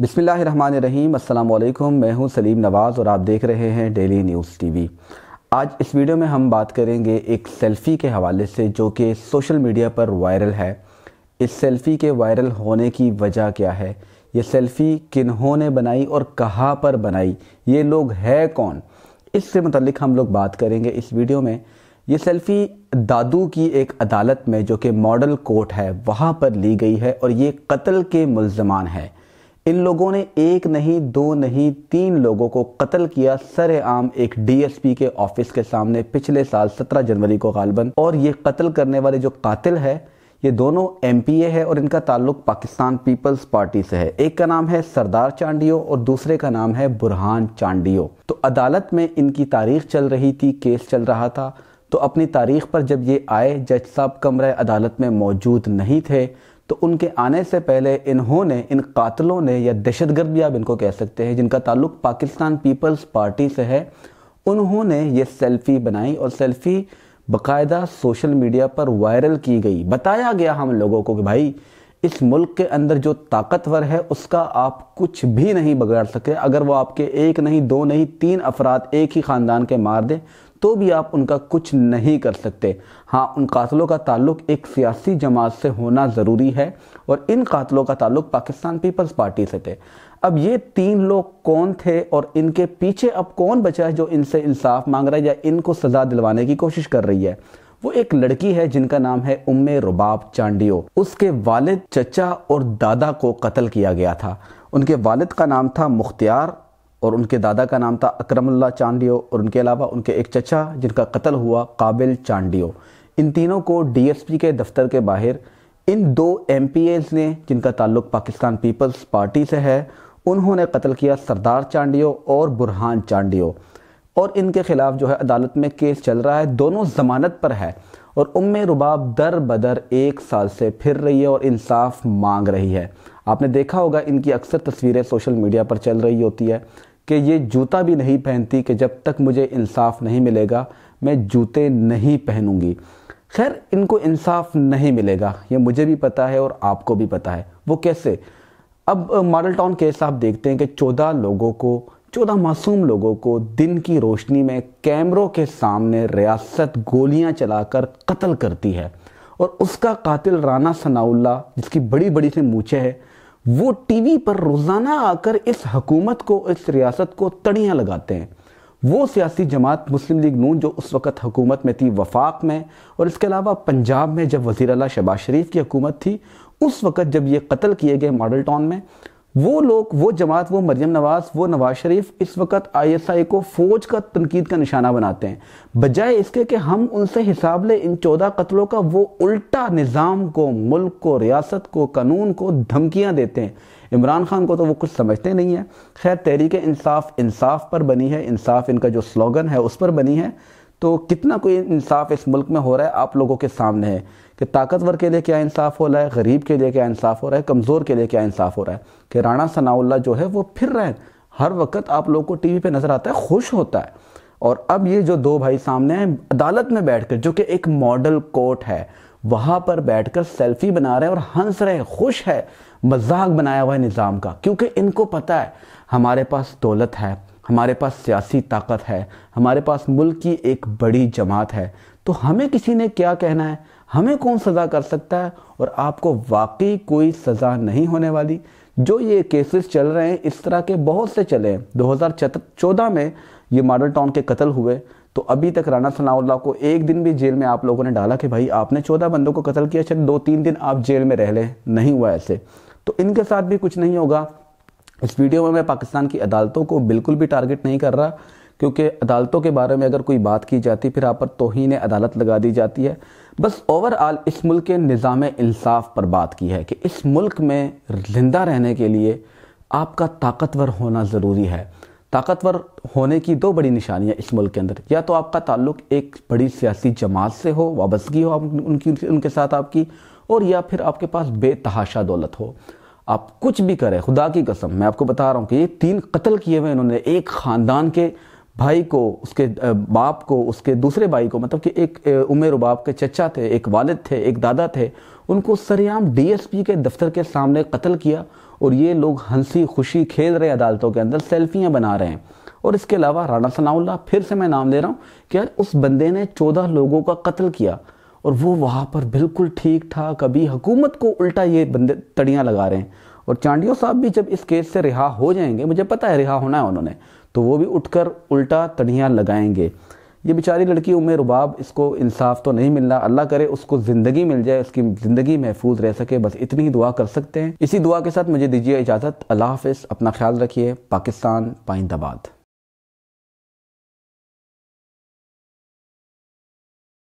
बिसमीम अल्लाम मैं हूँ सलीम नवाज़ और आप देख रहे हैं डेली न्यूज़ टीवी। आज इस वीडियो में हम बात करेंगे एक सेल्फ़ी के हवाले से जो कि सोशल मीडिया पर वायरल है। इस सेल्फ़ी के वायरल होने की वजह क्या है? ये सेल्फ़ी किन्होंने बनाई और कहाँ पर बनाई? ये लोग है कौन? इससे मतलब हम लोग बात करेंगे इस वीडियो में। ये सेल्फ़ी दादू की एक अदालत में जो कि मॉडल कोर्ट है, वहाँ पर ली गई है और ये कत्ल के मुलजमान है। इन लोगों ने एक नहीं, दो नहीं, तीन लोगों को कत्ल किया। सरेआम एक डीएसपी के ऑफ़िस के सामने पिछले साल 17 जनवरी को गालबन। और ये कत्ल करने वाले जो कातिल है, ये दोनों एमपीए है और इनका ताल्लुक पाकिस्तान पीपल्स पार्टी से है। एक का नाम है सरदार चांडियो और दूसरे का नाम है बुरहान चांडियो। तो अदालत में इनकी तारीख चल रही थी, केस चल रहा था। तो अपनी तारीख पर जब ये आए, जज साहब कमरे अदालत में मौजूद नहीं थे तो उनके आने से पहले इन्होंने, इन कातलों ने या दहशतगर्द भी आप इनको कह सकते हैं, जिनका ताल्लुक पाकिस्तान पीपल्स पार्टी से है, उन्होंने ये सेल्फ़ी बनाई और सेल्फ़ी बाकायदा सोशल मीडिया पर वायरल की गई। बताया गया हम लोगों को कि भाई, इस मुल्क के अंदर जो ताकतवर है, उसका आप कुछ भी नहीं बिगाड़ सके अगर वो आपके एक नहीं, दो नहीं, तीन अफराद एक ही ख़ानदान के मार दें तो भी आप उनका कुछ नहीं कर सकते। हाँ उन कातलों का ताल्लुक एक सियासी जमात से होना ज़रूरी है और इन कातलों का ताल्लुक पाकिस्तान पीपल्स पार्टी से थे। अब ये तीन लोग कौन थे और इनके पीछे अब कौन बचा है जो इनसे इंसाफ मांग रहा है या इनको सज़ा दिलवाने की कोशिश कर रही है? वो एक लड़की है जिनका नाम है उम्मे रुबाब चांडियो। उसके वालिद, चचा और दादा को कत्ल किया गया था। उनके वालिद का नाम था मुख्तियार और उनके दादा का नाम था अक्रमुल्ला चांडियो और उनके अलावा उनके एक चचा जिनका कत्ल हुआ काबिल चांडियो। इन तीनों को डीएसपी के दफ्तर के बाहर, इन दो एम ने, जिनका ताल्लुक पाकिस्तान पीपल्स पार्टी से है, उन्होंने कत्ल किया सरदार चांडियो और बुरहान चांडियो। और इनके खिलाफ जो है अदालत में केस चल रहा है, दोनों जमानत पर है और उम्म रुबाब दर बदर एक साल से फिर रही है और इंसाफ मांग रही है। आपने देखा होगा इनकी अक्सर तस्वीरें सोशल मीडिया पर चल रही होती है। कि ये जूता भी नहीं पहनती कि जब तक मुझे इंसाफ नहीं मिलेगा, मैं जूते नहीं पहनूँगी। खैर, इनको इंसाफ नहीं मिलेगा। ये मुझे भी पता है और आपको भी पता है। वो कैसे? अब मॉडल टाउन केस आप देखते हैं कि चौदह लोगों को, चौदह मासूम लोगों को दिन की रोशनी में कैमरों के सामने रियासत गोलियाँ चलाकर कत्ल करती है। और उसका कातिल राना सनाउल्ला, जिसकी बड़ी बड़ी से मूछे है वो टीवी पर रोज़ाना आकर इस हकूमत को, इस रियासत को तड़ियाँ लगाते हैं। वो सियासी जमात मुस्लिम लीग नून जो उस वक़्त हकूमत में थी, वफाक में, और इसके अलावा पंजाब में जब वज़ी अला शबाज शरीफ की हकूमत थी, उस वक़्त जब ये कत्ल किए गए मॉडल टाउन में वो लोग, वो जमात, वो मरियम नवाज़, वो नवाज़ शरीफ इस वक्त आईएसआई को फौज का तनकीद का निशाना बनाते हैं। बजाय इसके कि हम उनसे हिसाब ले, इन चौदह कत्लों का वो उल्टा निज़ाम को, मुल्क को, रियासत को, कानून को धमकियाँ देते हैं। इमरान खान को तो वो कुछ समझते नहीं है। खैर तहरीक इंसाफ इंसाफ पर बनी है। इंसाफ इनका जो स्लोगन है, उस पर बनी है। तो कितना कोई इंसाफ इस मुल्क में हो रहा है आप लोगों के सामने है? कि ताकतवर के लिए क्या इंसाफ हो रहा है? गरीब के लिए क्या इंसाफ हो रहा है? कमज़ोर के लिए क्या इंसाफ हो रहा है? कि राणा सनाउल्ला जो है वो फिर रहे हर वक्त आप लोग को टीवी पे नज़र आता है, खुश होता है। और अब ये जो दो भाई सामने हैं, अदालत में बैठकर, जो कि एक मॉडल कोर्ट है, वहाँ पर बैठकर सेल्फी बना रहे हैं और हंस रहे हैं, खुश है। मज़ाक बनाया हुआ है निज़ाम का, क्योंकि इनको पता है, हमारे पास दौलत है। हमारे पास सियासी ताकत है, हमारे पास मुल्क की एक बड़ी जमात है तो हमें किसी ने क्या कहना है? हमें कौन सज़ा कर सकता है? और आपको वाकई कोई सज़ा नहीं होने वाली। जो ये केसेस चल रहे हैं, इस तरह के बहुत से चले हैं। दो हज़ार चौदह में ये मॉडल टाउन के कत्ल हुए तो अभी तक राना सनाउल्ला को एक दिन भी जेल में आप लोगों ने डाला कि भाई, आपने चौदह बंदों को कत्ल किया चल दो तीन दिन आप जेल में रह लें, नहीं हुआ ऐसे। तो इनके साथ भी कुछ नहीं होगा। इस वीडियो में मैं पाकिस्तान की अदालतों को बिल्कुल भी टारगेट नहीं कर रहा, क्योंकि अदालतों के बारे में अगर कोई बात की जाती, फिर आप पर तोहन अदालत लगा दी जाती है। बस ओवरऑल इस मुल्क के निज़ाम इंसाफ पर बात की है कि इस मुल्क में ज़िंदा रहने के लिए आपका ताकतवर होना ज़रूरी है। ताकतवर होने की दो बड़ी निशानियाँ इस मुल्क के अंदर। या तो आपका ताल्लुक एक बड़ी सियासी जमात से हो वाबस्तगी हो आप उनकी, उनके साथ आपकी, और या फिर आपके पास बेतहाशा दौलत हो। आप कुछ भी करें, खुदा की कसम, मैं आपको बता रहा हूँ कि ये तीन कत्ल किए हुए इन्होंने। एक ख़ानदान के भाई को, उसके बाप को, उसके दूसरे भाई को मतलब कि एक उमेर बाप के चचा थे, एक वालिद थे, एक दादा थे, उनको सरेआम डीएसपी के दफ्तर के सामने कत्ल किया और ये लोग हँसी खुशी खेल रहे अदालतों के अंदर, सेल्फियाँ बना रहे हैं। और इसके अलावा राणा सनाउल्ला फिर से मैं नाम ले रहा हूँ कि यार, उस बंदे ने चौदह लोगों का कत्ल किया। और वो वहाँ पर बिल्कुल ठीक ठाक, अभी हुकूमत को उल्टा ये बंदे तड़ियाँ लगा रहे हैं। और चांडियो साहब भी जब इस केस से रिहा हो जाएँगे, मुझे पता है रिहा होना है उन्होंने तो वो भी उठकर उल्टा तड़ियाँ लगाएँगे। ये बेचारी लड़की उम्र रुबाब, इसको इंसाफ तो नहीं मिल रहा अल्लाह करे उसको ज़िंदगी मिल जाए, उसकी ज़िंदगी महफूज रह सके, बस इतनी ही दुआ कर सकते हैं। इसी दुआ के साथ मुझे दीजिए इजाज़त, अल्लाह हाफिज़, अपना ख्याल रखिए, पाकिस्तान, पाइंदाबाद।